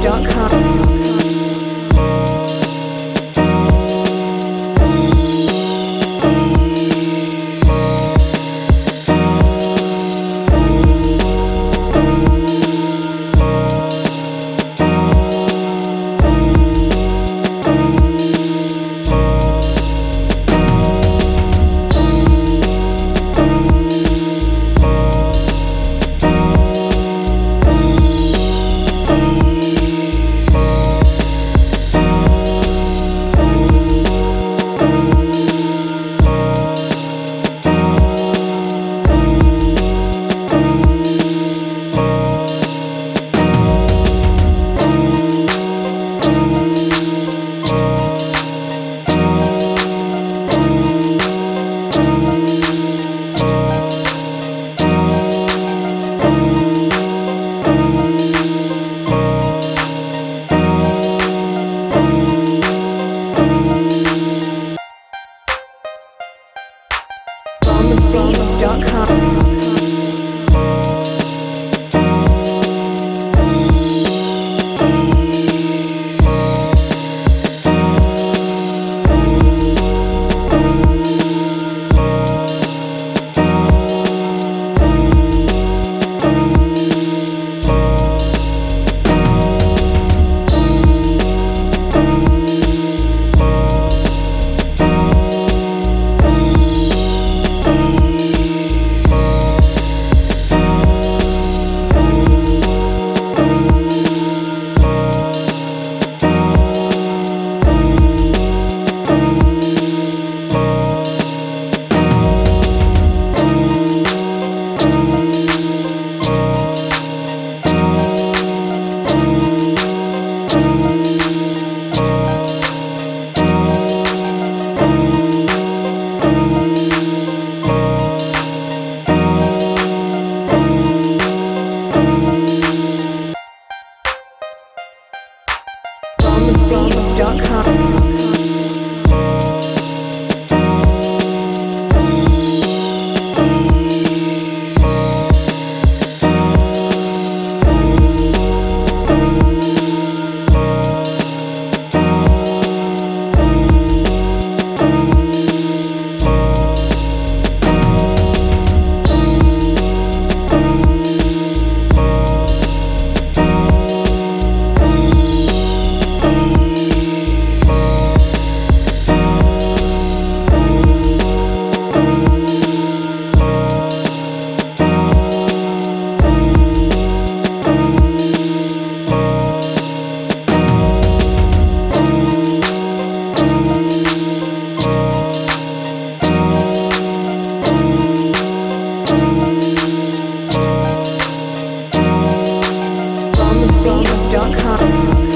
Podcast.com. Dot com. Music.com.